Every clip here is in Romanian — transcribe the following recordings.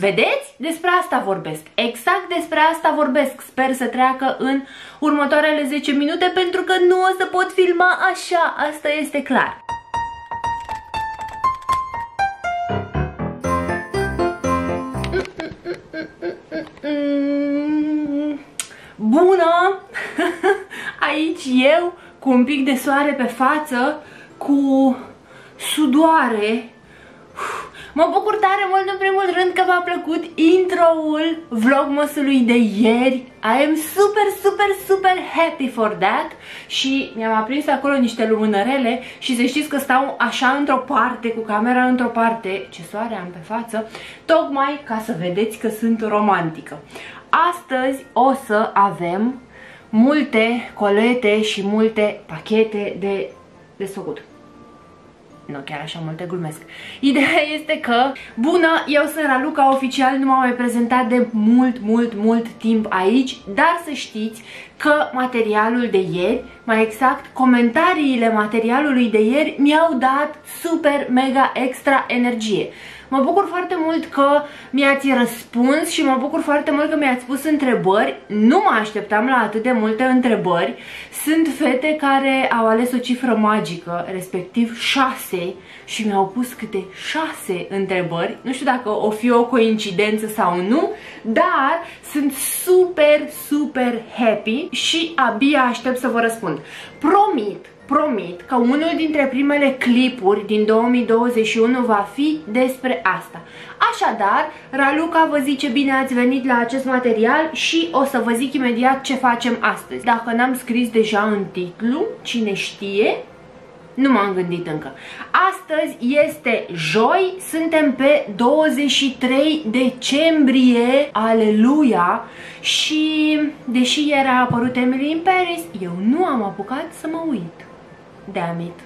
Vedeți? Despre asta vorbesc. Exact despre asta vorbesc. Sper să treacă în următoarele 10 minute pentru că nu o să pot filma așa. Asta este clar. Bună! Aici eu cu un pic de soare pe față, cu sudoare Mă bucur tare mult în primul rând că v-a plăcut intro-ul vlogmasului de ieri. I am super, super, super happy for that și mi-am aprins acolo niște lumânărele și să știți că stau așa într-o parte, cu camera într-o parte, ce soare am pe față, tocmai ca să vedeți că sunt romantică. Astăzi o să avem multe colete și multe pachete de desfăcut. Nu chiar așa multe glumesc. Ideea este că, bună, eu sunt Raluca, oficial nu m-am mai prezentat de mult, mult, mult timp aici, dar să știți că materialul de ieri, mai exact comentariile materialului de ieri mi-au dat super, mega, extra energie. Mă bucur foarte mult că mi-ați răspuns și mă bucur foarte mult că mi-ați pus întrebări. Nu mă așteptam la atât de multe întrebări. Sunt fete care au ales o cifră magică, respectiv 6 și mi-au pus câte 6 întrebări. Nu știu dacă o fi o coincidență sau nu, dar sunt super, super happy și abia aștept să vă răspund. Promit promit că unul dintre primele clipuri din 2021 va fi despre asta. Așadar, Raluca vă zice bine ați venit la acest material și o să vă zic imediat ce facem astăzi. Dacă n-am scris deja în titlu, cine știe, nu m-am gândit încă. Astăzi este joi, suntem pe 23 decembrie, aleluia, și deși ieri a apărut Emily in Paris, eu nu am apucat să mă uit damn it.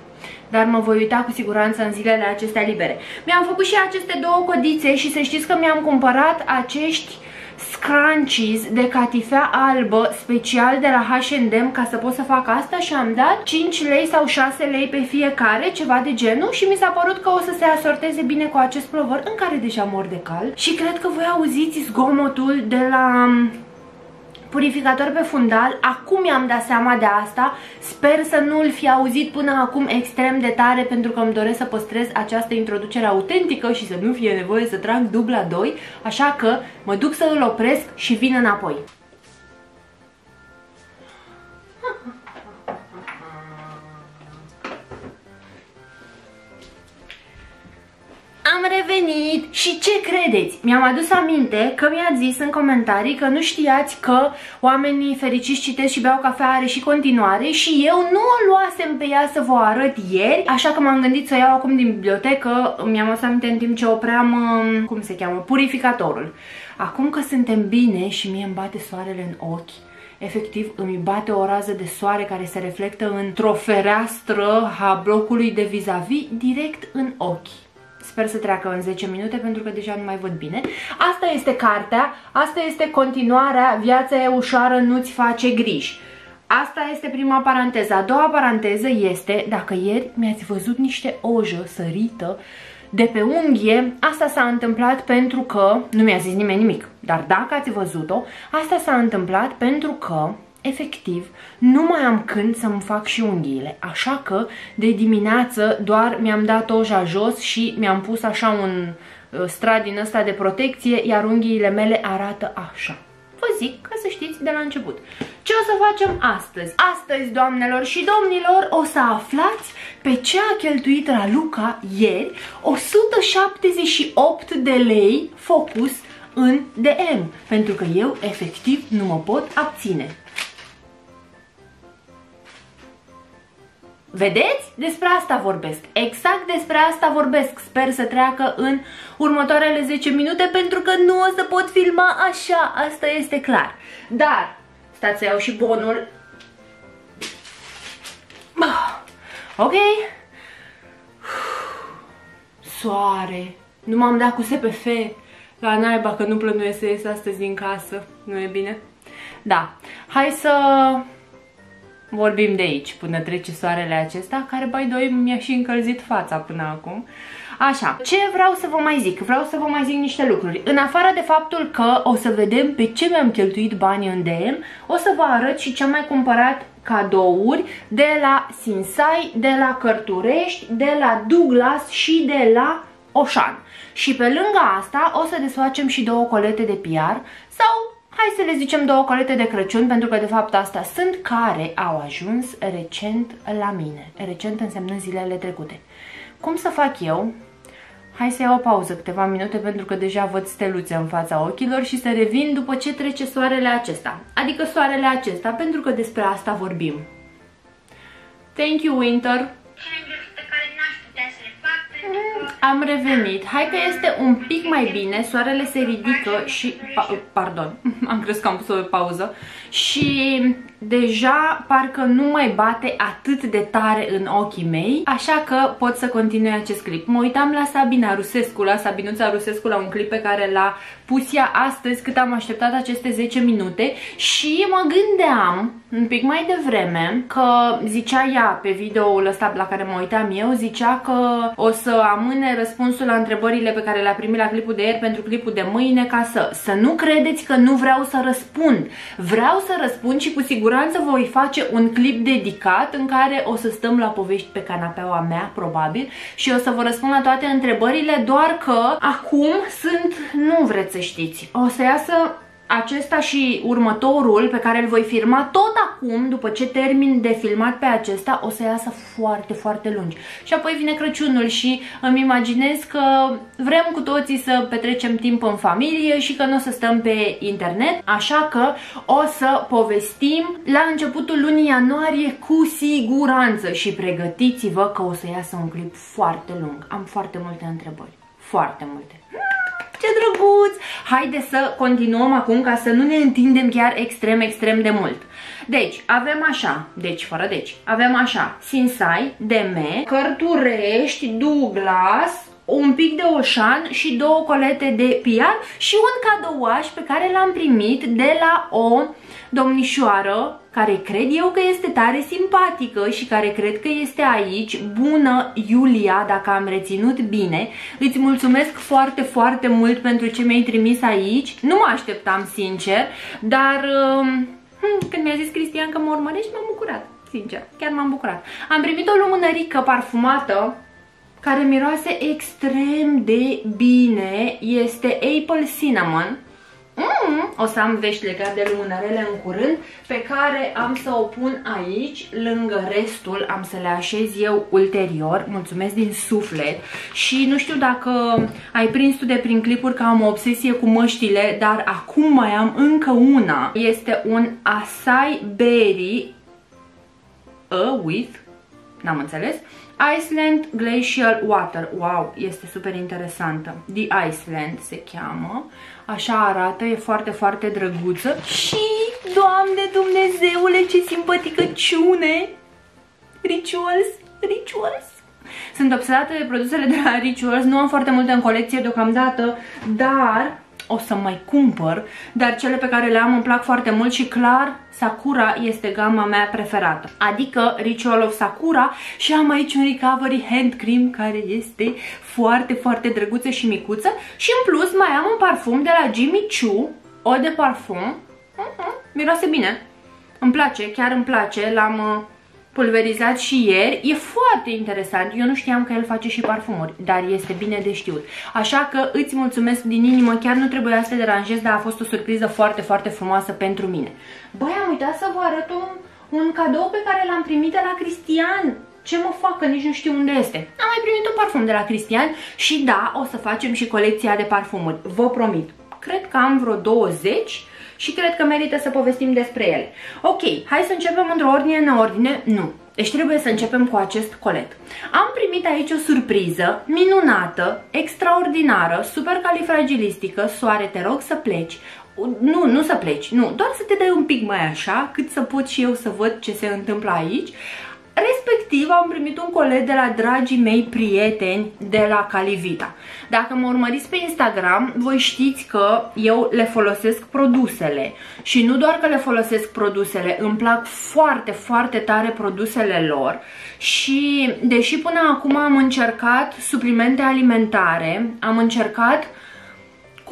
Dar mă voi uita cu siguranță în zilele acestea libere. Mi-am făcut și aceste două codițe și să știți că mi-am cumpărat acești scrunchies de catifea albă special de la H&M ca să pot să fac asta și am dat 5 lei sau 6 lei pe fiecare, ceva de genul și mi s-a părut că o să se asorteze bine cu acest plovăr în care deja mor de cald și cred că voi auziți zgomotul de la purificator pe fundal, acum mi-am dat seama de asta, sper să nu-l fi auzit până acum extrem de tare pentru că îmi doresc să păstrez această introducere autentică și să nu fie nevoie să trag dubla 2, așa că mă duc să îl opresc și vin înapoi. Am revenit și ce credeți? Mi-am adus aminte că mi-ați zis în comentarii că nu știați că oamenii fericiți citesc și beau cafea are și continuare și eu nu o luasem pe ea să vă arăt ieri, așa că m-am gândit să o iau acum din bibliotecă, mi-am adus aminte în timp ce opream, um, cum se cheamă, purificatorul. Acum că suntem bine și mie îmi bate soarele în ochi, efectiv îmi bate o rază de soare care se reflectă într-o fereastră a blocului de vis-a-vis -vis, direct în ochi. Sper să treacă în 10 minute pentru că deja nu mai văd bine. Asta este cartea, asta este continuarea, viața e ușoară, nu-ți face griji. Asta este prima paranteză. A doua paranteză este, dacă ieri mi-ați văzut niște ojă sărită de pe unghie, asta s-a întâmplat pentru că, nu mi-a zis nimeni nimic, dar dacă ați văzut-o, asta s-a întâmplat pentru că efectiv, nu mai am când să-mi fac și unghiile. Așa că, de dimineață, doar mi-am dat oja jos și mi-am pus așa un uh, strat din ăsta de protecție, iar unghiile mele arată așa. Vă zic ca să știți de la început. Ce o să facem astăzi? Astăzi, doamnelor și domnilor, o să aflați pe ce a cheltuit Raluca ieri 178 de lei focus în DM, pentru că eu efectiv nu mă pot abține. Vedeți? Despre asta vorbesc. Exact despre asta vorbesc. Sper să treacă în următoarele 10 minute pentru că nu o să pot filma așa. Asta este clar. Dar, stați să iau și bonul. Ok. Soare. Nu m-am dat cu SPF. La naiba că nu plănuiesc să ies astăzi din casă. Nu e bine? Da. Hai să vorbim de aici până trece soarele acesta, care, by the way, mi-a și încălzit fața până acum. Așa, ce vreau să vă mai zic? Vreau să vă mai zic niște lucruri. În afară de faptul că o să vedem pe ce mi-am cheltuit banii în DM, o să vă arăt și ce am mai cumpărat cadouri de la Sinsai, de la Cărturești, de la Douglas și de la Oșan. Și pe lângă asta o să desfacem și două colete de PR sau hai să le zicem două colete de Crăciun pentru că de fapt astea sunt care au ajuns recent la mine. Recent însemnând zilele trecute. Cum să fac eu? Hai să iau o pauză câteva minute pentru că deja văd steluțe în fața ochilor și să revin după ce trece soarele acesta. Adică soarele acesta, pentru că despre asta vorbim. Thank you, Winter! Am revenit. Hai că este un pic mai bine, soarele se ridică și... Pa, pardon, am crezut că am pus o pauză. Și deja parcă nu mai bate atât de tare în ochii mei, așa că pot să continui acest clip. Mă uitam la Sabina Rusescu, la Sabinuța Rusescu, la un clip pe care l-a pus ea astăzi, cât am așteptat aceste 10 minute și mă gândeam un pic mai devreme că zicea ea pe videoul ăsta la care mă uitam eu, zicea că o să amâne răspunsul la întrebările pe care le-a primit la clipul de ieri pentru clipul de mâine ca să, să nu credeți că nu vreau să răspund. Vreau să răspund și cu siguranță voi face un clip dedicat în care o să stăm la povești pe canapeaua mea, probabil, și o să vă răspund la toate întrebările, doar că acum sunt, nu vreți să știți, o să iasă acesta și următorul pe care îl voi filma tot acum, după ce termin de filmat pe acesta, o să iasă foarte, foarte lungi. Și apoi vine Crăciunul și îmi imaginez că vrem cu toții să petrecem timp în familie și că nu o să stăm pe internet, așa că o să povestim la începutul lunii ianuarie cu siguranță și pregătiți-vă că o să iasă un clip foarte lung. Am foarte multe întrebări, foarte multe ce drăguț! Haide să continuăm acum ca să nu ne întindem chiar extrem, extrem de mult. Deci, avem așa, deci fără deci, avem așa, Sinsai, DM, Cărturești, Douglas, un pic de oșan și două colete de pian și un cadouaș pe care l-am primit de la o domnișoară care cred eu că este tare simpatică și care cred că este aici, bună Iulia, dacă am reținut bine. Îți mulțumesc foarte, foarte mult pentru ce mi-ai trimis aici. Nu mă așteptam, sincer, dar um, hm, când mi-a zis Cristian că mă urmărești, m-am bucurat, sincer, chiar m-am bucurat. Am primit o lumânărică parfumată care miroase extrem de bine, este Apple Cinnamon Mm, o să am vești legate de lumânărele în curând, pe care am să o pun aici, lângă restul, am să le așez eu ulterior, mulțumesc din suflet și nu știu dacă ai prins tu de prin clipuri că am o obsesie cu măștile, dar acum mai am încă una. Este un Acai Berry a with, n-am înțeles, Iceland Glacial Water. Wow, este super interesantă. The Iceland se cheamă. Așa arată, e foarte, foarte drăguță. Și, Doamne Dumnezeule, ce simpatică ciune! Rituals, Rituals. Sunt obsedată de produsele de la Rituals, nu am foarte multe în colecție deocamdată, dar o să mai cumpăr, dar cele pe care le am îmi plac foarte mult și clar Sakura este gama mea preferată. Adică Ritual of Sakura și am aici un Recovery Hand Cream care este foarte, foarte drăguță și micuță. Și în plus mai am un parfum de la Jimmy Choo, o de parfum, uh -huh, miroase bine, îmi place, chiar îmi place, l-am uh, pulverizat și ieri. E foarte interesant. Eu nu știam că el face și parfumuri, dar este bine de știut. Așa că îți mulțumesc din inimă, chiar nu trebuia să te deranjez, dar a fost o surpriză foarte, foarte frumoasă pentru mine. Băi, am uitat să vă arăt un, un cadou pe care l-am primit de la Cristian. Ce mă fac, că nici nu știu unde este. Am mai primit un parfum de la Cristian și da, o să facem și colecția de parfumuri. Vă promit. Cred că am vreo 20 și cred că merită să povestim despre ele. Ok, hai să începem într-o ordine neordine? Nu. Deci trebuie să începem cu acest colet. Am primit aici o surpriză minunată, extraordinară, super califragilistică. Soare, te rog să pleci. Nu, nu să pleci, nu, doar să te dai un pic mai așa, cât să pot și eu să văd ce se întâmplă aici. Respectiv am primit un colet de la dragii mei prieteni de la Calivita. Dacă mă urmăriți pe Instagram, voi știți că eu le folosesc produsele. Și nu doar că le folosesc produsele, îmi plac foarte, foarte tare produsele lor. Și deși până acum am încercat suplimente alimentare, am încercat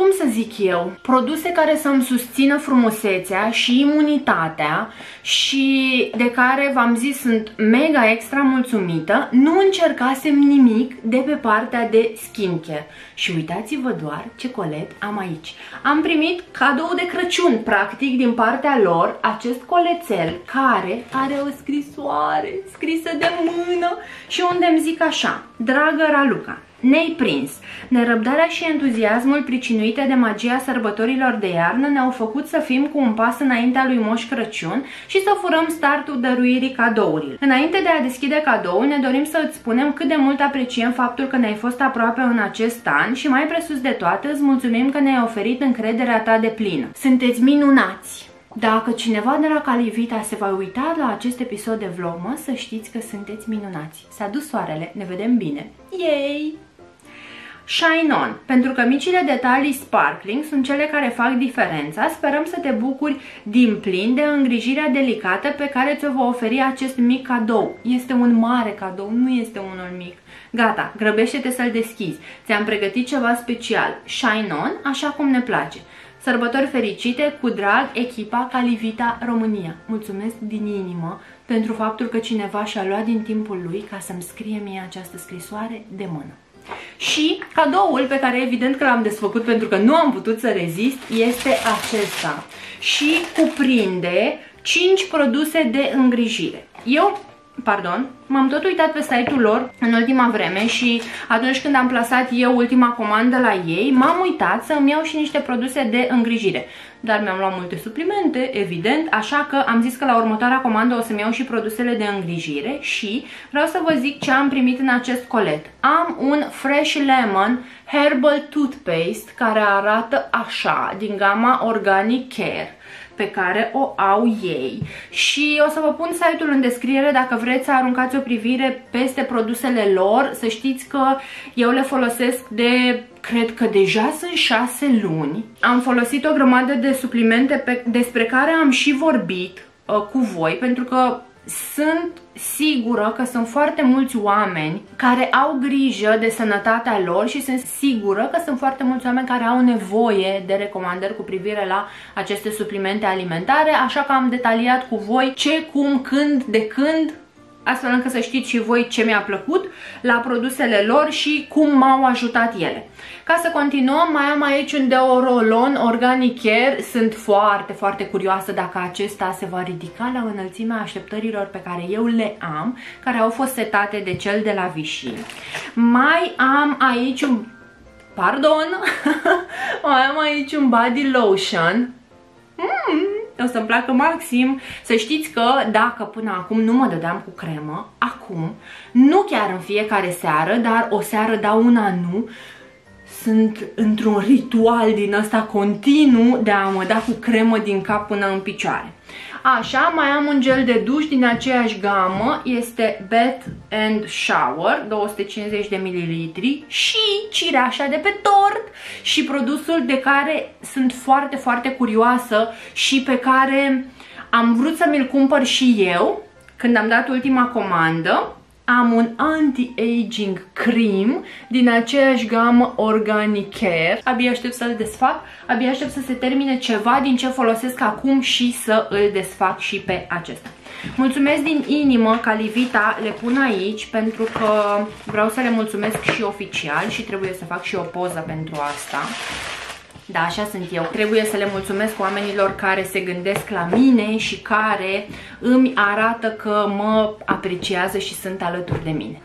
cum să zic eu, produse care să-mi susțină frumusețea și imunitatea și de care v-am zis sunt mega extra mulțumită, nu încercasem nimic de pe partea de skincare. Și uitați-vă doar ce colet am aici. Am primit cadou de Crăciun, practic, din partea lor, acest colețel care are o scrisoare scrisă de mână și unde îmi zic așa, dragă Raluca, ne-ai prins. Nerăbdarea și entuziasmul pricinuite de magia sărbătorilor de iarnă ne-au făcut să fim cu un pas înaintea lui Moș Crăciun și să furăm startul dăruirii cadourilor. Înainte de a deschide cadoul, ne dorim să îți spunem cât de mult apreciem faptul că ne-ai fost aproape în acest an și mai presus de toate îți mulțumim că ne-ai oferit încrederea ta de plină. Sunteți minunați! Dacă cineva de la Calivita se va uita la acest episod de vlogmă, să știți că sunteți minunați. S-a dus soarele, ne vedem bine. Yay! Shine On, pentru că micile detalii sparkling sunt cele care fac diferența, sperăm să te bucuri din plin de îngrijirea delicată pe care ți-o va oferi acest mic cadou. Este un mare cadou, nu este unul mic. Gata, grăbește-te să-l deschizi. Ți-am pregătit ceva special. Shine On, așa cum ne place. Sărbători fericite, cu drag, echipa Calivita România. Mulțumesc din inimă pentru faptul că cineva și-a luat din timpul lui ca să-mi scrie mie această scrisoare de mână. Și cadoul pe care evident că l-am desfăcut pentru că nu am putut să rezist este acesta. Și cuprinde 5 produse de îngrijire. Eu pardon, m-am tot uitat pe site-ul lor în ultima vreme și atunci când am plasat eu ultima comandă la ei, m-am uitat să îmi iau și niște produse de îngrijire. Dar mi-am luat multe suplimente, evident, așa că am zis că la următoarea comandă o să-mi iau și produsele de îngrijire și vreau să vă zic ce am primit în acest colet. Am un Fresh Lemon Herbal Toothpaste care arată așa, din gama Organic Care pe care o au ei și o să vă pun site-ul în descriere dacă vreți să aruncați o privire peste produsele lor, să știți că eu le folosesc de cred că deja sunt 6 luni. Am folosit o grămadă de suplimente pe, despre care am și vorbit uh, cu voi pentru că sunt sigură că sunt foarte mulți oameni care au grijă de sănătatea lor și sunt sigură că sunt foarte mulți oameni care au nevoie de recomandări cu privire la aceste suplimente alimentare, așa că am detaliat cu voi ce, cum, când, de când astfel încât să știți și voi ce mi-a plăcut la produsele lor și cum m-au ajutat ele. Ca să continuăm, mai am aici un Deorolon Organic Care. Sunt foarte, foarte curioasă dacă acesta se va ridica la înălțimea așteptărilor pe care eu le am, care au fost setate de cel de la Vichy. Mai am aici un... Pardon! mai am aici un body lotion. Mm, o să-mi placă maxim. Să știți că dacă până acum nu mă dădeam cu cremă, acum, nu chiar în fiecare seară, dar o seară da una nu, sunt într-un ritual din ăsta continuu de a mă da cu cremă din cap până în picioare. Așa, mai am un gel de duș din aceeași gamă, este Bath and Shower, 250 de ml și cireașa de pe tort și produsul de care sunt foarte, foarte curioasă și pe care am vrut să mi-l cumpăr și eu când am dat ultima comandă am un anti-aging cream din aceeași gamă Organic Care. Abia aștept să-l desfac, abia aștept să se termine ceva din ce folosesc acum și să îl desfac și pe acesta. Mulțumesc din inimă Calivita, le pun aici pentru că vreau să le mulțumesc și oficial și trebuie să fac și o poză pentru asta. Da, așa sunt eu. Trebuie să le mulțumesc oamenilor care se gândesc la mine și care îmi arată că mă apreciază și sunt alături de mine.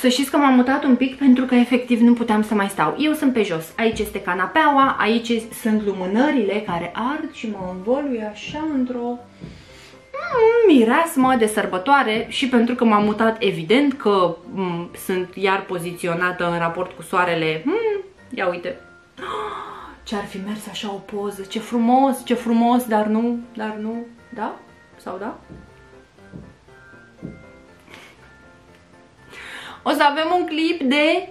Să știți că m-am mutat un pic pentru că efectiv nu puteam să mai stau. Eu sunt pe jos. Aici este canapeaua, aici sunt lumânările care ard și mă învoluie așa într-o mm, mireasmă de sărbătoare și pentru că m-am mutat evident că mm, sunt iar poziționată în raport cu soarele. Mm, ia uite, Ce-ar fi mers așa o poză, ce frumos, ce frumos, dar nu, dar nu, da? Sau da? O să avem un clip de...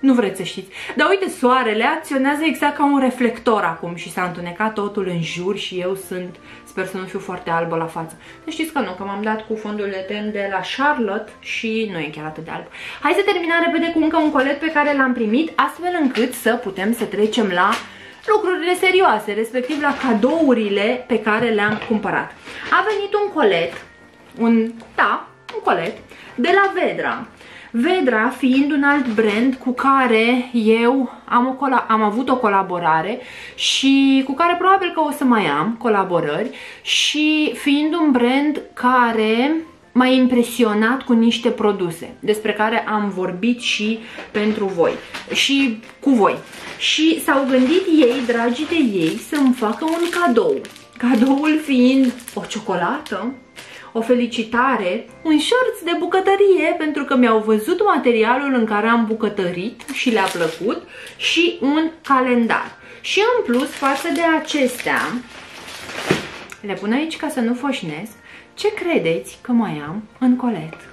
Nu vreți să știți. Dar uite, soarele acționează exact ca un reflector acum și s-a întunecat totul în jur și eu sunt sper să nu fiu foarte albă la față. Să știți că nu, că m-am dat cu fondul de ten de la Charlotte și nu e chiar atât de alb. Hai să terminăm repede cu încă un colet pe care l-am primit, astfel încât să putem să trecem la lucrurile serioase, respectiv la cadourile pe care le-am cumpărat. A venit un colet, un, da, un colet, de la Vedra. Vedra fiind un alt brand cu care eu am, o am avut o colaborare și cu care probabil că o să mai am colaborări și fiind un brand care m-a impresionat cu niște produse despre care am vorbit și pentru voi și cu voi. Și s-au gândit ei, dragii de ei, să-mi facă un cadou. Cadoul fiind o ciocolată o felicitare, un shorts de bucătărie pentru că mi-au văzut materialul în care am bucătărit și le-a plăcut și un calendar. Și în plus, față de acestea, le pun aici ca să nu foșnesc, ce credeți că mai am în colet?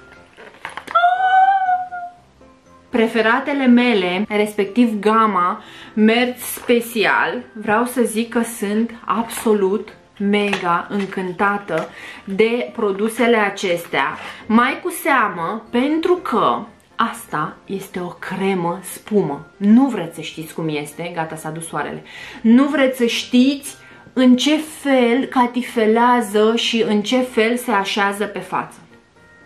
preferatele mele, respectiv gama Merz Special, vreau să zic că sunt absolut mega încântată de produsele acestea, mai cu seamă pentru că asta este o cremă spumă. Nu vreți să știți cum este, gata s-a dus soarele, nu vreți să știți în ce fel catifelează și în ce fel se așează pe față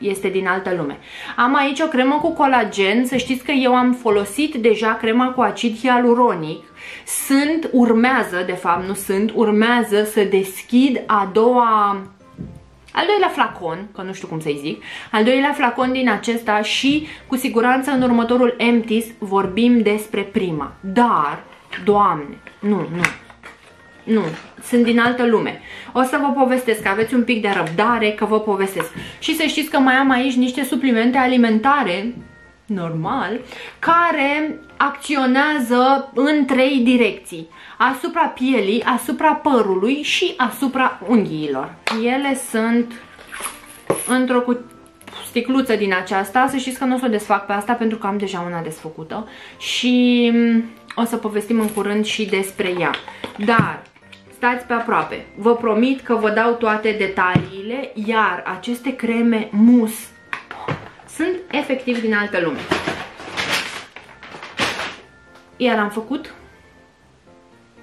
este din altă lume. Am aici o cremă cu colagen, să știți că eu am folosit deja crema cu acid hialuronic. Sunt, urmează, de fapt nu sunt, urmează să deschid a doua al doilea flacon, că nu știu cum să-i zic, al doilea flacon din acesta și cu siguranță în următorul Empties vorbim despre prima. Dar, doamne, nu, nu, nu, sunt din altă lume. O să vă povestesc, aveți un pic de răbdare că vă povestesc. Și să știți că mai am aici niște suplimente alimentare, normal, care acționează în trei direcții. Asupra pielii, asupra părului și asupra unghiilor. Ele sunt într-o sticluță din aceasta, să știți că nu o să o desfac pe asta pentru că am deja una desfăcută și mm, o să povestim în curând și despre ea. Dar stați pe aproape. Vă promit că vă dau toate detaliile, iar aceste creme mus sunt efectiv din altă lume. Iar am făcut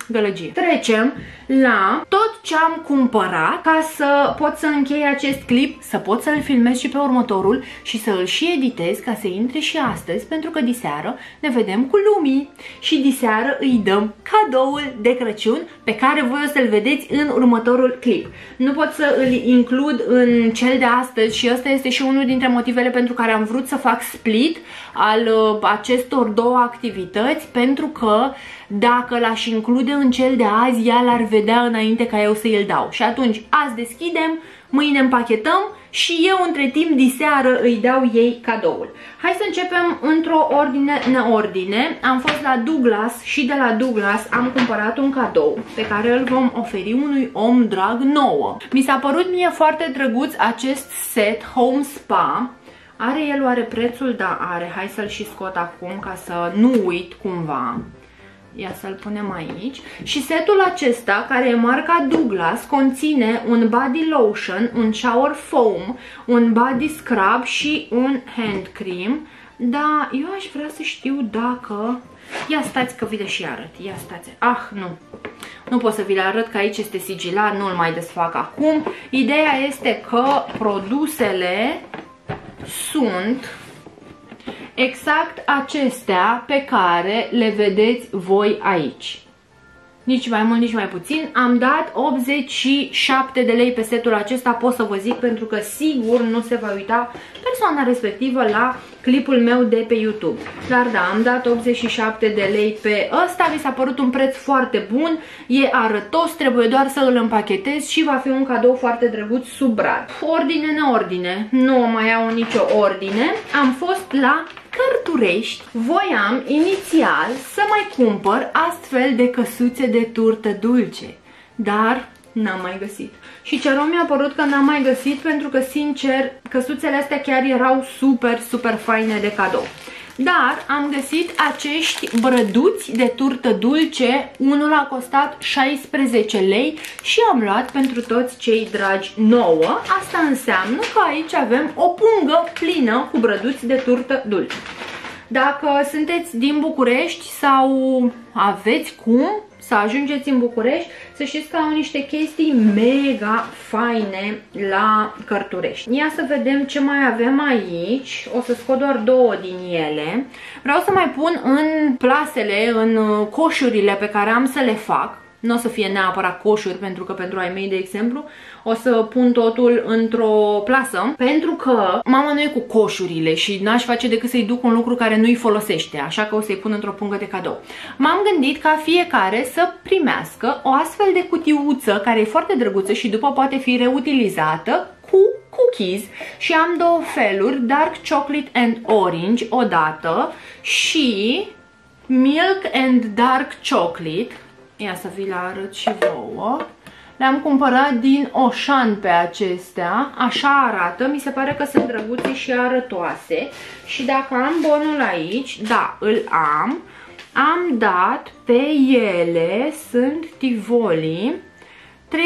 gălăgie. Trecem la tot ce am cumpărat ca să pot să închei acest clip, să pot să-l filmez și pe următorul și să îl și editez ca să intre și astăzi pentru că diseară ne vedem cu lumii și diseară îi dăm cadoul de Crăciun pe care voi o să-l vedeți în următorul clip. Nu pot să îl includ în cel de astăzi și ăsta este și unul dintre motivele pentru care am vrut să fac split al uh, acestor două activități pentru că dacă l-aș include în cel de azi, ea l-ar vedea înainte ca eu să îl dau. Și atunci, azi deschidem, mâine împachetăm și eu între timp diseară îi dau ei cadoul. Hai să începem într-o ordine neordine. Am fost la Douglas și de la Douglas am cumpărat un cadou pe care îl vom oferi unui om drag nouă. Mi s-a părut mie foarte drăguț acest set Home Spa. Are el oare prețul? Da, are. Hai să-l și scot acum ca să nu uit cumva. Ia să-l punem aici. Și setul acesta, care e marca Douglas, conține un body lotion, un shower foam, un body scrub și un hand cream. Dar eu aș vrea să știu dacă... Ia stați că vi le și arăt. Ia stați. Ah, nu. Nu pot să vi le arăt că aici este sigilar, nu-l mai desfac acum. Ideea este că produsele sunt exact acestea pe care le vedeți voi aici. Nici mai mult, nici mai puțin. Am dat 87 de lei pe setul acesta, pot să vă zic, pentru că sigur nu se va uita persoana respectivă la clipul meu de pe YouTube. Dar da, am dat 87 de lei pe ăsta, mi s-a părut un preț foarte bun, e arătos, trebuie doar să îl împachetez și va fi un cadou foarte drăguț sub brad. Ordine, neordine, nu mai au nicio ordine. Am fost la Cărturești, voiam inițial să mai cumpăr astfel de căsuțe de turtă dulce, dar N-am mai găsit. Și ce rău mi-a părut că n-am mai găsit pentru că, sincer, căsuțele astea chiar erau super, super faine de cadou. Dar am găsit acești brăduți de turtă dulce, unul a costat 16 lei și am luat pentru toți cei dragi 9. Asta înseamnă că aici avem o pungă plină cu brăduți de turtă dulce. Dacă sunteți din București sau aveți cum să ajungeți în București, să știți că au niște chestii mega faine la Cărturești. Ia să vedem ce mai avem aici. O să scot doar două din ele. Vreau să mai pun în plasele, în coșurile pe care am să le fac nu o să fie neapărat coșuri, pentru că pentru ai mei, de exemplu, o să pun totul într-o plasă, pentru că mama nu e cu coșurile și n-aș face decât să-i duc un lucru care nu-i folosește, așa că o să-i pun într-o pungă de cadou. M-am gândit ca fiecare să primească o astfel de cutiuță, care e foarte drăguță și după poate fi reutilizată, cu cookies și am două feluri, dark chocolate and orange odată și milk and dark chocolate Ia să vi le arăt și vouă. Le-am cumpărat din Oșan pe acestea. Așa arată. Mi se pare că sunt drăguțe și arătoase. Și dacă am bonul aici, da, îl am. Am dat pe ele, sunt Tivoli, 13,5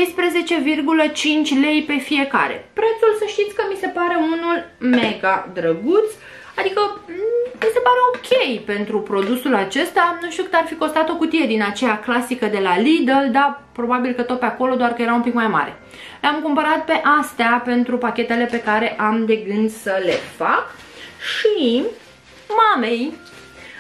lei pe fiecare. Prețul să știți că mi se pare unul mega drăguț. Adică mm, mi se pare ok pentru produsul acesta. Nu știu cât ar fi costat o cutie din aceea clasică de la Lidl, dar probabil că tot pe acolo, doar că era un pic mai mare. Le-am cumpărat pe astea pentru pachetele pe care am de gând să le fac. Și mamei,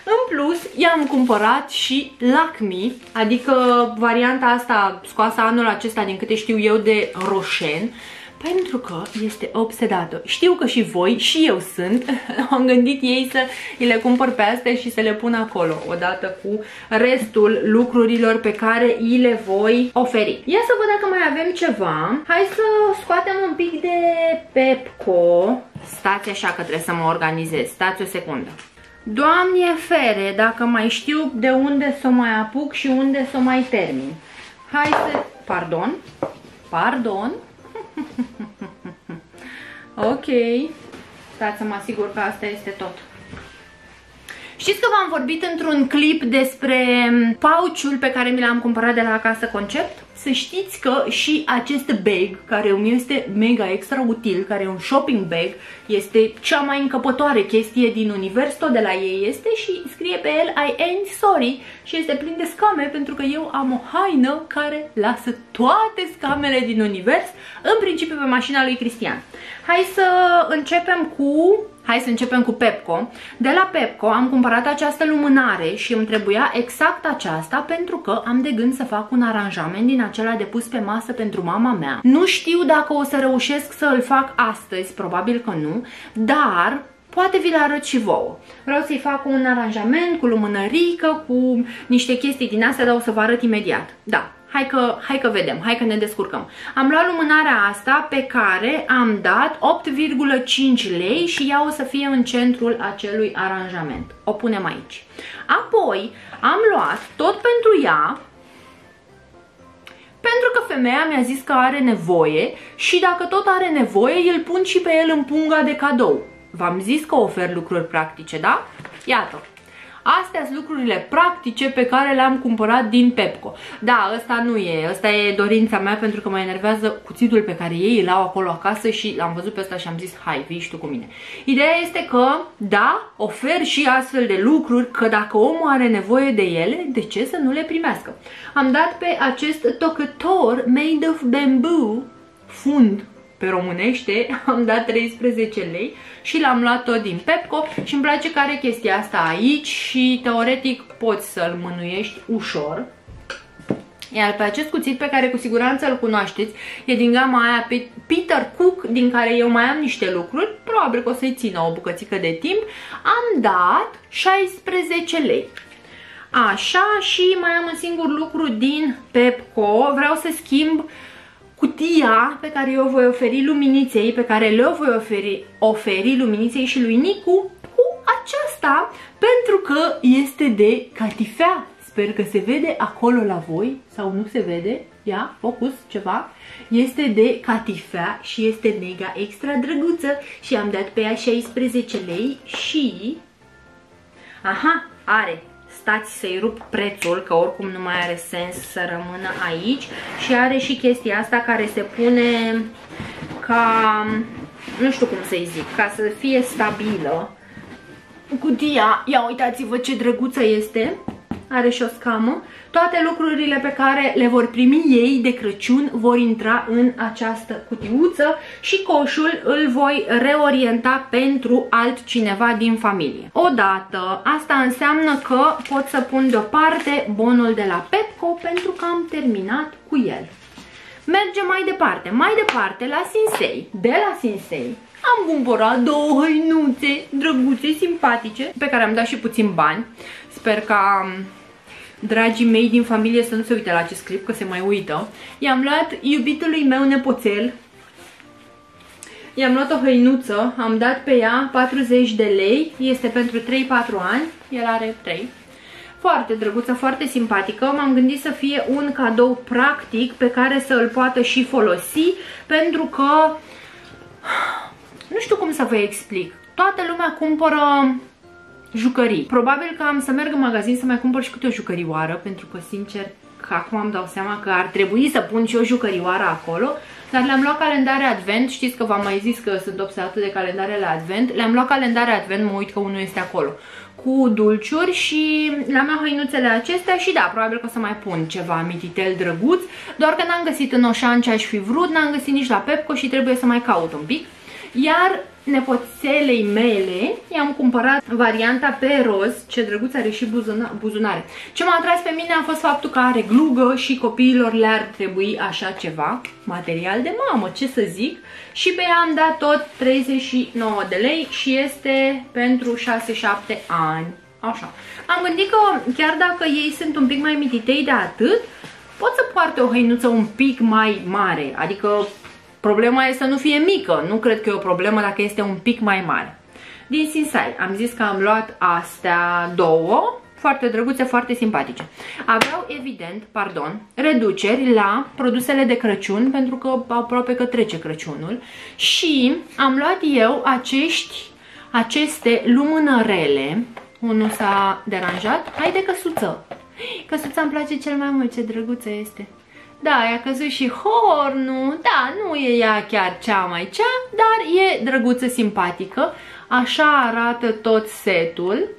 în plus, i-am cumpărat și Lacmi, adică varianta asta scoasă anul acesta, din câte știu eu, de Roșen pentru că este obsedată. Știu că și voi, și eu sunt, am gândit ei să îi le cumpăr pe astea și să le pun acolo, odată cu restul lucrurilor pe care îi le voi oferi. Ia să văd dacă mai avem ceva. Hai să scoatem un pic de Pepco. Stați așa că trebuie să mă organizez. Stați o secundă. Doamne fere, dacă mai știu de unde să o mai apuc și unde să o mai termin. Hai să... Pardon? Pardon? ok. Stați să mă asigur că asta este tot. Știți că v-am vorbit într-un clip despre pauciul pe care mi l-am cumpărat de la Acasă Concept? Să știți că și acest bag, care îmi este mega extra util, care e un shopping bag, este cea mai încăpătoare chestie din univers, tot de la ei este și scrie pe el I ain't sorry și este plin de scame pentru că eu am o haină care lasă toate scamele din univers, în principiu pe mașina lui Cristian. Hai să începem cu Hai să începem cu Pepco. De la Pepco am cumpărat această lumânare și îmi trebuia exact aceasta pentru că am de gând să fac un aranjament din acela de pus pe masă pentru mama mea. Nu știu dacă o să reușesc să îl fac astăzi, probabil că nu, dar poate vi le arăt și vouă. Vreau să-i fac un aranjament cu lumânărică, cu niște chestii din astea, dar o să vă arăt imediat. Da, hai că, hai că vedem, hai că ne descurcăm. Am luat lumânarea asta pe care am dat 8,5 lei și ea o să fie în centrul acelui aranjament. O punem aici. Apoi am luat tot pentru ea pentru că femeia mi-a zis că are nevoie și dacă tot are nevoie, îl pun și pe el în punga de cadou. V-am zis că ofer lucruri practice, da? Iată. Astea sunt lucrurile practice pe care le-am cumpărat din Pepco. Da, ăsta nu e, ăsta e dorința mea pentru că mă enervează cuțitul pe care ei îl au acolo acasă și l-am văzut pe ăsta și am zis, hai, vii și tu cu mine. Ideea este că, da, ofer și astfel de lucruri, că dacă omul are nevoie de ele, de ce să nu le primească? Am dat pe acest tocător made of bamboo, fund pe românește, am dat 13 lei și l-am luat tot din Pepco și îmi place că are chestia asta aici și teoretic poți să-l mânuiești ușor. Iar pe acest cuțit pe care cu siguranță îl cunoașteți, e din gama aia Peter Cook, din care eu mai am niște lucruri, probabil că o să-i țină o bucățică de timp, am dat 16 lei. Așa, și mai am un singur lucru din Pepco, vreau să schimb uh, cutia pe care eu voi oferi luminiței, pe care le voi oferi, oferi luminiței și lui Nicu cu aceasta, pentru că este de catifea Sper că se vede acolo la voi sau nu se vede. Ia, focus, ceva. Este de catifea și este mega extra drăguță și am dat pe ea 16 lei și... Aha, are stați să-i rup prețul, că oricum nu mai are sens să rămână aici și are și chestia asta care se pune ca, nu știu cum să-i zic, ca să fie stabilă. Cutia, ia uitați-vă ce drăguță este are și o scamă. Toate lucrurile pe care le vor primi ei de Crăciun vor intra în această cutiuță și coșul îl voi reorienta pentru altcineva din familie. Odată, asta înseamnă că pot să pun deoparte bonul de la Pepco pentru că am terminat cu el. Mergem mai departe, mai departe la Sinsei. De la Sinsei am cumpărat două hăinuțe drăguțe, simpatice, pe care am dat și puțin bani. Sper ca dragii mei din familie să nu se uite la acest clip, că se mai uită. I-am luat iubitului meu nepoțel. I-am luat o hăinuță, am dat pe ea 40 de lei, este pentru 3-4 ani, el are 3. Foarte drăguță, foarte simpatică, m-am gândit să fie un cadou practic pe care să îl poată și folosi, pentru că nu știu cum să vă explic. Toată lumea cumpără jucării. Probabil că am să merg în magazin să mai cumpăr și câte o jucărioară, pentru că, sincer, că acum îmi dau seama că ar trebui să pun și o jucărioară acolo, dar le-am luat calendare advent, știți că v-am mai zis că sunt obsedată de calendarele advent, le-am luat calendare advent, mă uit că unul este acolo, cu dulciuri și le-am luat hăinuțele acestea și da, probabil că o să mai pun ceva mititel drăguț, doar că n-am găsit în Oșan ce aș fi vrut, n-am găsit nici la Pepco și trebuie să mai caut un pic. Iar nepoțelei mele i-am cumpărat varianta pe roz, ce drăguț are și buzuna, buzunare. Ce m-a atras pe mine a fost faptul că are glugă și copiilor le-ar trebui așa ceva, material de mamă, ce să zic. Și pe ea am dat tot 39 de lei și este pentru 6-7 ani. Așa. Am gândit că chiar dacă ei sunt un pic mai mititei de atât, pot să poarte o hăinuță un pic mai mare, adică Problema e să nu fie mică, nu cred că e o problemă dacă este un pic mai mare. Din Sinsai am zis că am luat astea două, foarte drăguțe, foarte simpatice. Aveau, evident, pardon, reduceri la produsele de Crăciun, pentru că aproape că trece Crăciunul. Și am luat eu acești, aceste lumânărele. Unul s-a deranjat. Hai de căsuță! Căsuța îmi place cel mai mult, ce drăguță este. Da, i-a căzut și hornul, da, nu e ea chiar cea mai cea, dar e drăguță, simpatică. Așa arată tot setul.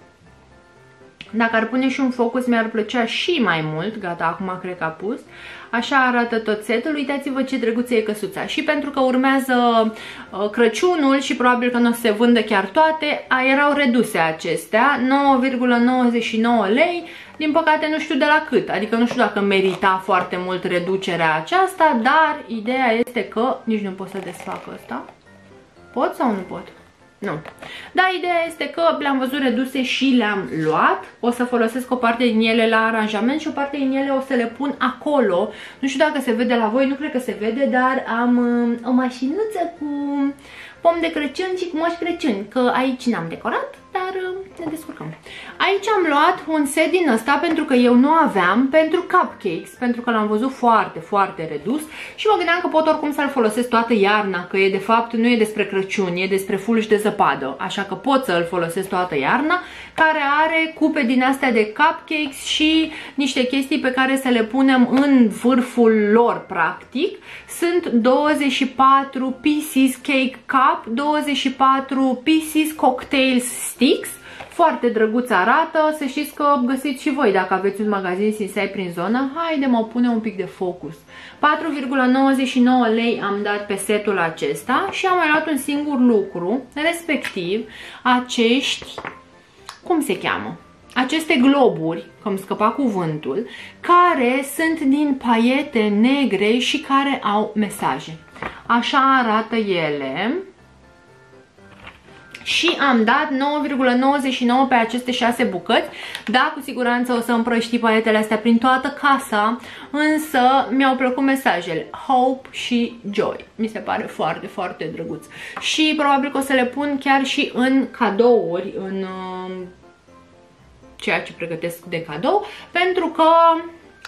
Dacă ar pune și un focus mi-ar plăcea și mai mult, gata, acum cred că a pus. Așa arată tot setul, uitați-vă ce drăguță e căsuța. Și pentru că urmează uh, Crăciunul și probabil că nu o se vândă chiar toate, a, erau reduse acestea, 9,99 lei, din păcate nu știu de la cât, adică nu știu dacă merita foarte mult reducerea aceasta, dar ideea este că nici nu pot să desfac asta. Pot sau nu pot? Nu. Da, ideea este că le-am văzut reduse și le-am luat. O să folosesc o parte din ele la aranjament și o parte din ele o să le pun acolo. Nu știu dacă se vede la voi, nu cred că se vede, dar am uh, o mașinuță cu pom de Crăciun și cu moș Crăciun, că aici n-am decorat, dar uh, ne descurcăm. Aici am luat un set din ăsta pentru că eu nu aveam pentru cupcakes, pentru că l-am văzut foarte, foarte redus și mă gândeam că pot oricum să-l folosesc toată iarna, că e de fapt nu e despre Crăciun, e despre fulgi de zăpadă, așa că pot să-l folosesc toată iarna, care are cupe din astea de cupcakes și niște chestii pe care să le punem în vârful lor, practic. Sunt 24 pieces cake cup, 24 pieces cocktail sticks, foarte drăguț arată, să știți că găsiți și voi dacă aveți un magazin Sinsai prin zonă. Haide mă pune un pic de focus. 4,99 lei am dat pe setul acesta și am mai luat un singur lucru, respectiv acești, cum se cheamă? Aceste globuri, că îmi scăpa cuvântul, care sunt din paiete negre și care au mesaje. Așa arată ele și am dat 9,99 pe aceste 6 bucăți. Da, cu siguranță o să împrăști paletele astea prin toată casa, însă mi-au plăcut mesajele Hope și Joy. Mi se pare foarte, foarte drăguț. Și probabil că o să le pun chiar și în cadouri, în... Uh, ceea ce pregătesc de cadou, pentru că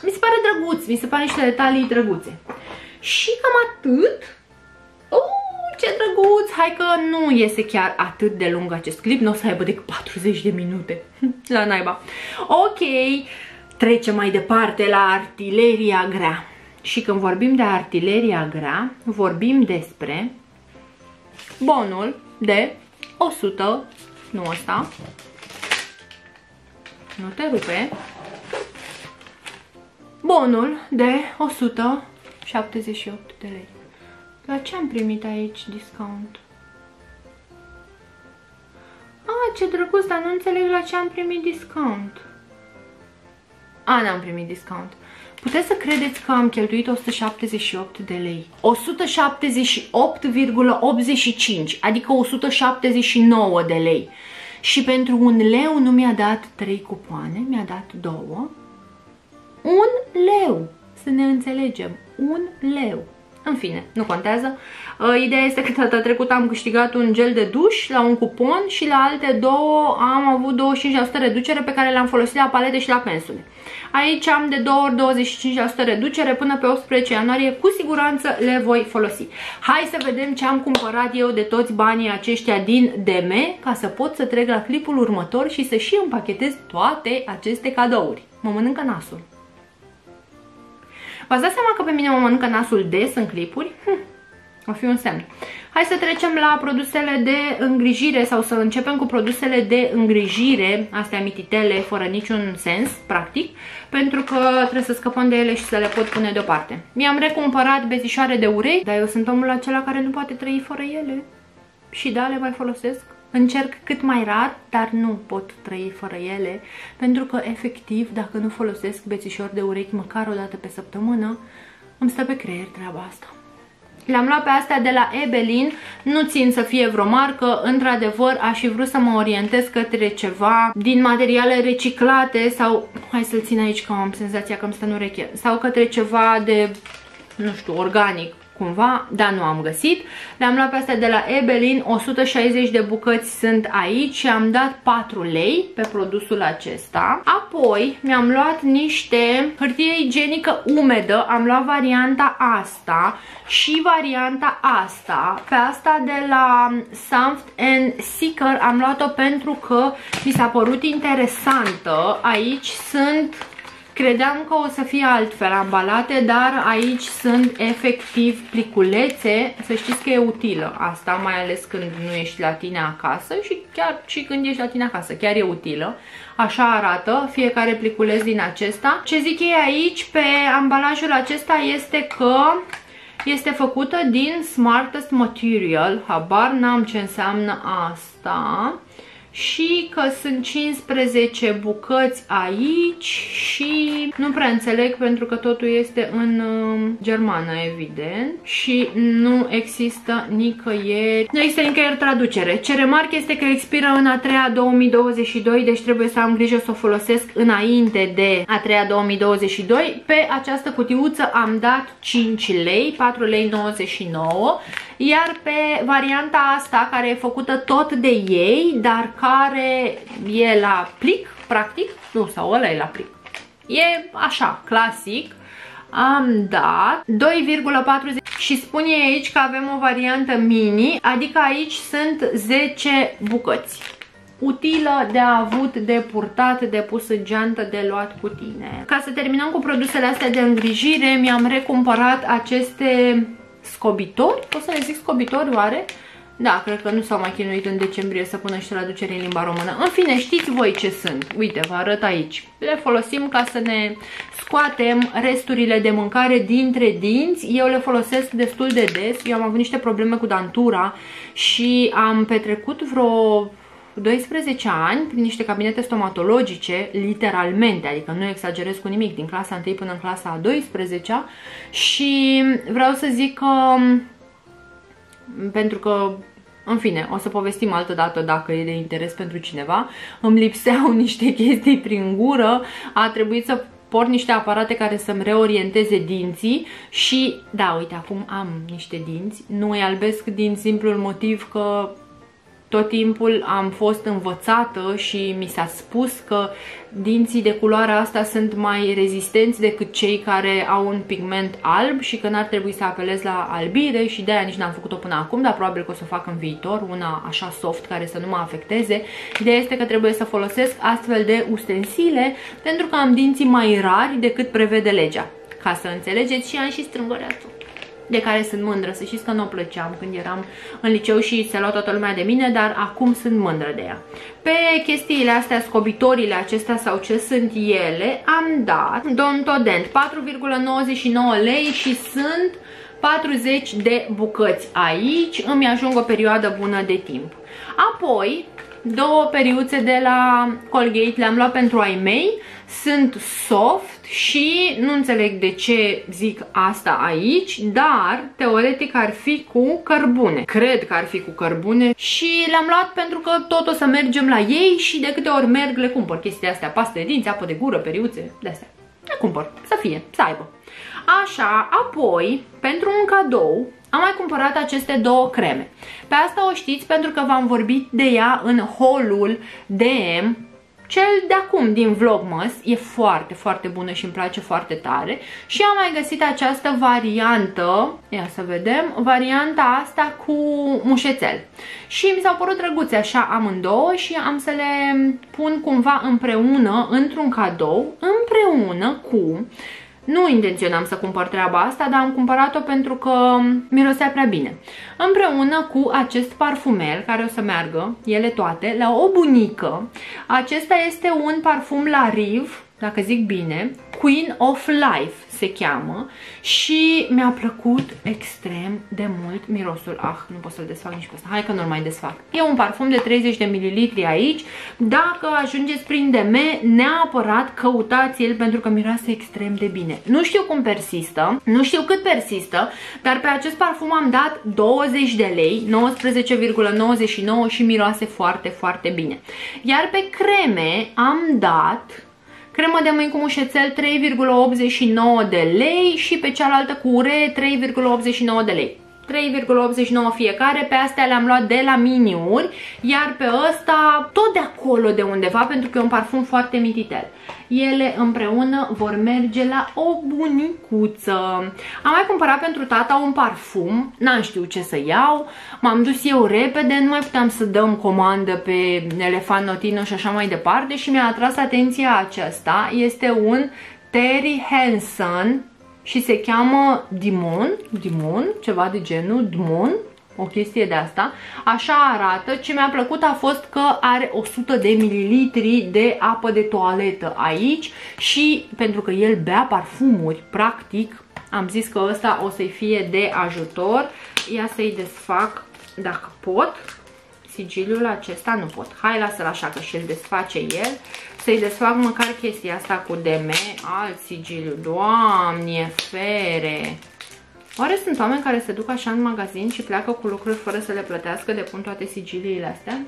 mi se pare drăguț, mi se pare niște detalii drăguțe. Și cam atât. Uh, ce drăguț! Hai că nu iese chiar atât de lung acest clip, nu o să aibă decât 40 de minute. la naiba. Ok, trecem mai departe la artileria grea. Și când vorbim de artileria grea, vorbim despre bonul de 100, nu ăsta, nu te rupe, bonul de 178 de lei. La ce am primit aici discount? Ah, ce drăguț, dar nu înțeleg la ce am primit discount. A, n-am primit discount. Puteți să credeți că am cheltuit 178 de lei. 178,85, adică 179 de lei. Și pentru un leu nu mi-a dat 3 cupoane, mi-a dat 2. Un leu, să ne înțelegem, un leu. În fine, nu contează. Uh, ideea este că data trecută am câștigat un gel de duș la un cupon și la alte două am avut 25% reducere pe care le-am folosit la palete și la pensule. Aici am de două ori 25% reducere până pe 18 ianuarie, cu siguranță le voi folosi. Hai să vedem ce am cumpărat eu de toți banii aceștia din DM ca să pot să trec la clipul următor și să și împachetez toate aceste cadouri. Mă mănâncă nasul. V-ați dat seama că pe mine mă mănâncă nasul des în clipuri? Hm, o fi un semn. Hai să trecem la produsele de îngrijire sau să începem cu produsele de îngrijire, astea mititele, fără niciun sens, practic, pentru că trebuie să scăpăm de ele și să le pot pune deoparte. Mi-am recumpărat bezișoare de urei, dar eu sunt omul acela care nu poate trăi fără ele. Și da, le mai folosesc. Încerc cât mai rar, dar nu pot trăi fără ele, pentru că, efectiv, dacă nu folosesc bețișor de urechi măcar o dată pe săptămână, îmi stă pe creier treaba asta. Le-am luat pe astea de la Ebelin, nu țin să fie vreo marcă, într-adevăr aș fi vrut să mă orientez către ceva din materiale reciclate sau, hai să-l țin aici că am senzația că îmi stă în ureche, sau către ceva de, nu știu, organic, cumva, dar nu am găsit. Le-am luat pe astea de la Ebelin, 160 de bucăți sunt aici și am dat 4 lei pe produsul acesta. Apoi mi-am luat niște hârtie igienică umedă, am luat varianta asta și varianta asta. Pe asta de la Soft and Seeker am luat-o pentru că mi s-a părut interesantă. Aici sunt Credeam că o să fie altfel ambalate, dar aici sunt efectiv pliculețe. Să știți că e utilă asta, mai ales când nu ești la tine acasă și chiar și când ești la tine acasă, chiar e utilă. Așa arată fiecare pliculeț din acesta. Ce zic ei aici pe ambalajul acesta este că este făcută din Smartest Material, habar n-am ce înseamnă asta și că sunt 15 bucăți aici și nu prea înțeleg pentru că totul este în uh, germană, evident, și nu există nicăieri, nu există nicăieri traducere. Ce remarc este că expiră în a treia 2022, deci trebuie să am grijă să o folosesc înainte de a treia 2022. Pe această cutiuță am dat 5 lei, 4 lei 99 iar pe varianta asta, care e făcută tot de ei, dar care e la plic, practic, nu, sau ăla e la plic, e așa, clasic, am dat 2,40 și spune aici că avem o variantă mini, adică aici sunt 10 bucăți. Utilă de avut, de purtat, de pus în geantă, de luat cu tine. Ca să terminăm cu produsele astea de îngrijire, mi-am recumpărat aceste scobitori, pot să le zic scobitori oare? Da, cred că nu s-au mai chinuit în decembrie să pună și traducere în limba română. În fine, știți voi ce sunt. Uite, vă arăt aici. Le folosim ca să ne scoatem resturile de mâncare dintre dinți. Eu le folosesc destul de des. Eu am avut niște probleme cu dantura și am petrecut vreo 12 ani prin niște cabinete stomatologice, literalmente, adică nu exagerez cu nimic, din clasa 1 până în clasa a 12 -a, și vreau să zic că, pentru că în fine, o să povestim altă dată dacă e de interes pentru cineva. Îmi lipseau niște chestii prin gură, a trebuit să port niște aparate care să-mi reorienteze dinții și, da, uite, acum am niște dinți. Nu îi albesc din simplul motiv că tot timpul am fost învățată și mi s-a spus că dinții de culoarea asta sunt mai rezistenți decât cei care au un pigment alb și că n-ar trebui să apelez la albire și de-aia nici n-am făcut-o până acum, dar probabil că o să o fac în viitor, una așa soft care să nu mă afecteze. Ideea este că trebuie să folosesc astfel de ustensile pentru că am dinții mai rari decât prevede legea. Ca să înțelegeți și am și strângăreatul de care sunt mândră. Să știți că nu o plăceam când eram în liceu și se lua toată lumea de mine, dar acum sunt mândră de ea. Pe chestiile astea, scobitorile acestea sau ce sunt ele, am dat Dontodent 4,99 lei și sunt 40 de bucăți aici. Îmi ajung o perioadă bună de timp. Apoi, două periuțe de la Colgate le-am luat pentru ai mei sunt soft și nu înțeleg de ce zic asta aici, dar teoretic ar fi cu cărbune. Cred că ar fi cu cărbune și le-am luat pentru că tot o să mergem la ei și de câte ori merg le cumpăr chestia astea, paste de dinți, apă de gură, periuțe, de astea. Le cumpăr, să fie, să aibă. Așa, apoi, pentru un cadou, am mai cumpărat aceste două creme. Pe asta o știți pentru că v-am vorbit de ea în haul DM cel de acum din Vlogmas e foarte, foarte bună și îmi place foarte tare și am mai găsit această variantă, ia să vedem, varianta asta cu mușețel. Și mi s-au părut drăguțe așa amândouă și am să le pun cumva împreună într-un cadou, împreună cu nu intenționam să cumpăr treaba asta, dar am cumpărat-o pentru că mirosea prea bine. Împreună cu acest parfumel, care o să meargă, ele toate, la o bunică. Acesta este un parfum la Riv, dacă zic bine, Queen of Life se cheamă și mi-a plăcut extrem de mult mirosul. Ah, nu pot să-l desfac nici pe ăsta. Hai că nu-l mai desfac. E un parfum de 30 de ml aici. Dacă ajungeți prin DM, neapărat căutați-l pentru că miroase extrem de bine. Nu știu cum persistă, nu știu cât persistă, dar pe acest parfum am dat 20 de lei, 19,99 și miroase foarte, foarte bine. Iar pe creme am dat cremă de mâini cu mușețel 3,89 de lei și pe cealaltă cu ure 3,89 de lei. 3,89 fiecare, pe astea le-am luat de la Miniuri, iar pe ăsta tot de acolo de undeva, pentru că e un parfum foarte mititel. Ele împreună vor merge la o bunicuță. Am mai cumpărat pentru tata un parfum, n-am știut ce să iau, m-am dus eu repede, nu mai puteam să dăm comandă pe Elefant Notino și așa mai departe și mi-a atras atenția aceasta. Este un Terry Hansen și se cheamă Dimon, Dimon, ceva de genul, Dimon, o chestie de asta. Așa arată. Ce mi-a plăcut a fost că are 100 de mililitri de apă de toaletă aici și pentru că el bea parfumuri, practic, am zis că ăsta o să-i fie de ajutor. Ia să-i desfac dacă pot. Sigiliul acesta nu pot. Hai, lasă-l așa că și-l desface el să-i desfac măcar chestia asta cu DM, alt sigiliu, doamne, fere. Oare sunt oameni care se duc așa în magazin și pleacă cu lucruri fără să le plătească, depun toate sigiliile astea?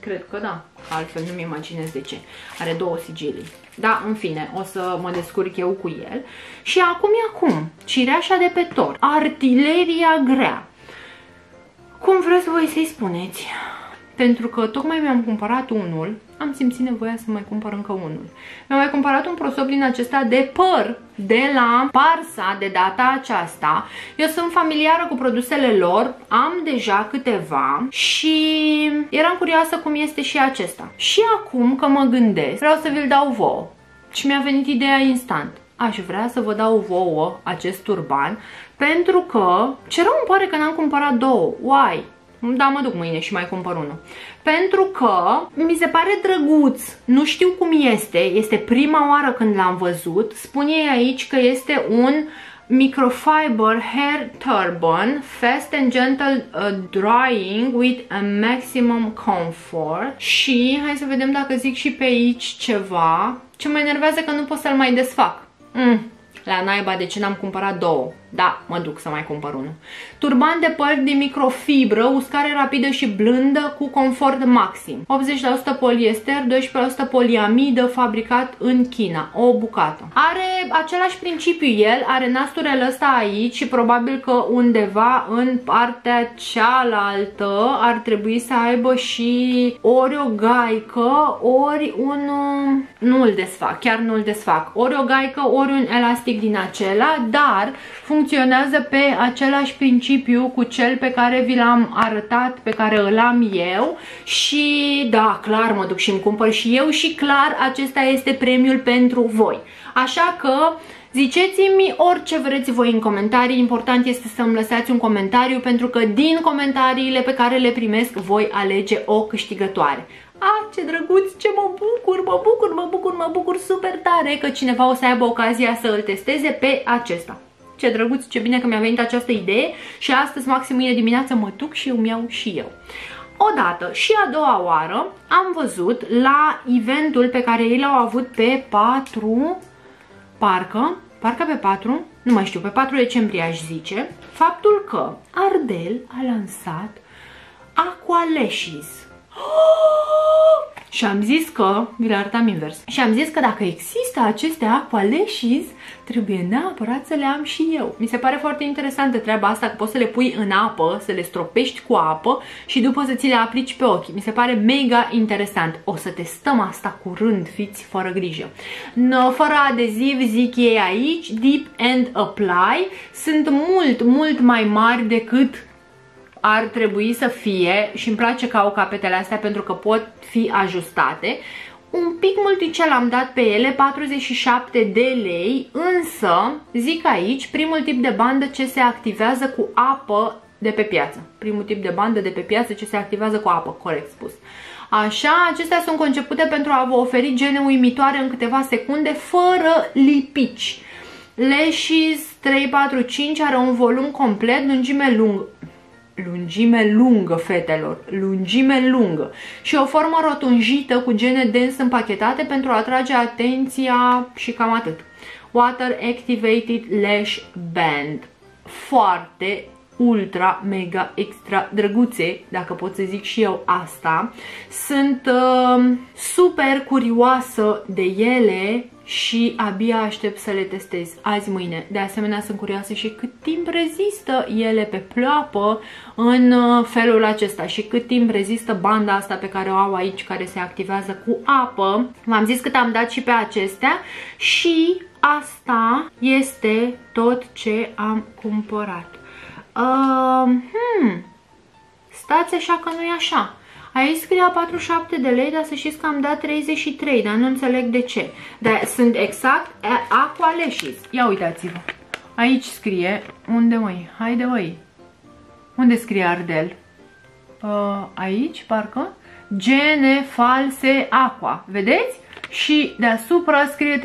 Cred că da, altfel nu-mi imaginez de ce. Are două sigilii. Da, în fine, o să mă descurc eu cu el. Și acum e acum, cireașa de pe tor, artileria grea. Cum vreți voi să-i spuneți? Pentru că tocmai mi-am cumpărat unul am simțit nevoia să mai cumpăr încă unul. Mi-am mai cumpărat un prosop din acesta de păr de la Parsa de data aceasta. Eu sunt familiară cu produsele lor, am deja câteva și eram curioasă cum este și acesta. Și acum că mă gândesc, vreau să vi-l dau vouă. Și mi-a venit ideea instant. Aș vrea să vă dau vouă acest turban pentru că ce rău îmi pare că n-am cumpărat două. Why? Da, mă duc mâine și mai cumpăr unul. Pentru că mi se pare drăguț, nu știu cum este, este prima oară când l-am văzut. Spune aici că este un microfiber hair turban, fast and gentle uh, drying with a maximum comfort. Și hai să vedem dacă zic și pe aici ceva. Ce mă enervează că nu pot să-l mai desfac. Mm, la naiba de ce n-am cumpărat două. Da, mă duc să mai cumpăr unul. Turban de păr de microfibră, uscare rapidă și blândă cu confort maxim. 80% poliester, 12% poliamidă, fabricat în China. O bucată. Are același principiu el, are nasturele ăsta aici și probabil că undeva în partea cealaltă ar trebui să aibă și ori o gaică, ori un... nu îl desfac, chiar nu îl desfac. Ori o gaică, ori un elastic din acela, dar funcționează pe același principiu cu cel pe care vi l-am arătat, pe care îl am eu și da, clar mă duc și îmi cumpăr și eu și clar acesta este premiul pentru voi. Așa că Ziceți-mi orice vreți voi în comentarii, important este să-mi lăsați un comentariu pentru că din comentariile pe care le primesc voi alege o câștigătoare. Ah, ce drăguț, ce mă bucur, mă bucur, mă bucur, mă bucur super tare că cineva o să aibă ocazia să îl testeze pe acesta. Ce drăguț, ce bine că mi-a venit această idee și astăzi, maxim mâine dimineață, mă duc și îmi iau și eu. Odată și a doua oară am văzut la eventul pe care ei l-au avut pe 4, parcă, parcă pe 4, nu mai știu, pe 4 decembrie aș zice, faptul că Ardel a lansat Aqualeshes. Oh! Și am zis că, vi le arătam invers, și am zis că dacă există aceste aqualeshes, trebuie neapărat să le am și eu. Mi se pare foarte interesantă treaba asta, că poți să le pui în apă, să le stropești cu apă și după să ți le aplici pe ochi. Mi se pare mega interesant. O să testăm asta curând, fiți fără grijă. No, fără adeziv, zic ei aici, Deep and Apply, sunt mult, mult mai mari decât ar trebui să fie și îmi place că au capetele astea pentru că pot fi ajustate. Un pic multicel am dat pe ele, 47 de lei, însă zic aici primul tip de bandă ce se activează cu apă de pe piață. Primul tip de bandă de pe piață ce se activează cu apă, corect spus. Așa, acestea sunt concepute pentru a vă oferi gene uimitoare în câteva secunde, fără lipici. Lashes 345 are un volum complet, lungime lungă lungime lungă, fetelor, lungime lungă și o formă rotunjită cu gene dens împachetate pentru a atrage atenția și cam atât. Water Activated Lash Band. Foarte ultra, mega, extra drăguțe, dacă pot să zic și eu asta. Sunt uh, super curioasă de ele și abia aștept să le testez azi mâine. De asemenea sunt curioasă și cât timp rezistă ele pe ploapă în uh, felul acesta și cât timp rezistă banda asta pe care o au aici care se activează cu apă. V-am zis cât am dat și pe acestea și asta este tot ce am cumpărat. Uh, hmm, stați așa că nu e așa. Aici scria 47 de lei, dar să știți că am dat 33, dar nu înțeleg de ce. Dar sunt exact Aqua Lashes. Ia uitați-vă. Aici scrie, unde măi? Haide măi. Unde scrie Ardel? Uh, aici, parcă. Gene false aqua. Vedeți? Și deasupra scrie 32,99.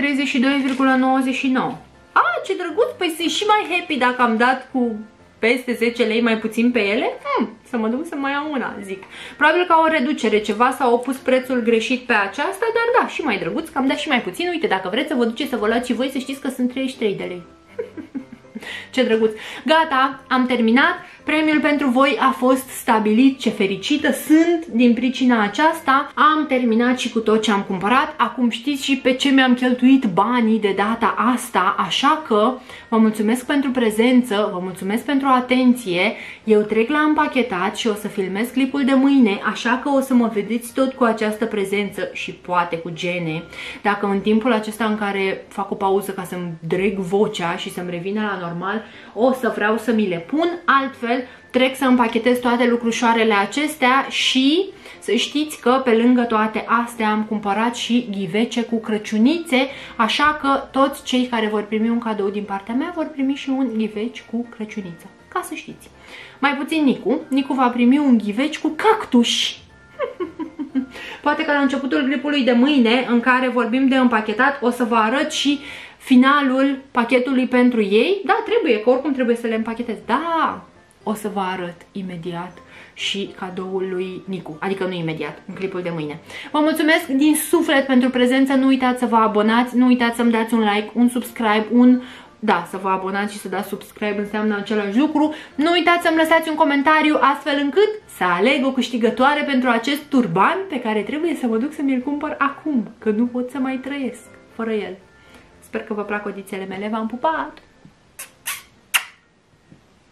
Ah, ce drăguț! Păi sunt și mai happy dacă am dat cu peste 10 lei mai puțin pe ele, hmm, să mă duc să mai iau una, zic. Probabil că au o reducere ceva sau au pus prețul greșit pe aceasta, dar da, și mai drăguț, că am dat și mai puțin. Uite, dacă vreți să vă duceți să vă luați și voi, să știți că sunt 33 de lei. Ce drăguț! Gata, am terminat. Premiul pentru voi a fost stabilit, ce fericită sunt din pricina aceasta. Am terminat și cu tot ce am cumpărat. Acum știți și pe ce mi-am cheltuit banii de data asta, așa că vă mulțumesc pentru prezență, vă mulțumesc pentru atenție. Eu trec la împachetat și o să filmez clipul de mâine, așa că o să mă vedeți tot cu această prezență și poate cu gene. Dacă în timpul acesta în care fac o pauză ca să-mi dreg vocea și să-mi revină la normal, o să vreau să mi le pun, altfel trec să împachetez toate lucrușoarele acestea și să știți că pe lângă toate astea am cumpărat și ghivece cu crăciunițe, așa că toți cei care vor primi un cadou din partea mea vor primi și un ghiveci cu crăciuniță, ca să știți. Mai puțin Nicu, Nicu va primi un ghiveci cu cactuși. Poate că la începutul clipului de mâine, în care vorbim de împachetat, o să vă arăt și finalul pachetului pentru ei. Da, trebuie, că oricum trebuie să le împachetez. Da, o să vă arăt imediat și cadoul lui Nicu, adică nu imediat, în clipul de mâine. Vă mulțumesc din suflet pentru prezență, nu uitați să vă abonați, nu uitați să-mi dați un like, un subscribe, un da, să vă abonați și să dați subscribe înseamnă același lucru. Nu uitați să-mi lăsați un comentariu astfel încât să aleg o câștigătoare pentru acest turban pe care trebuie să mă duc să mi-l cumpăr acum, că nu pot să mai trăiesc fără el. Sper că vă plac odițele mele, v-am pupat!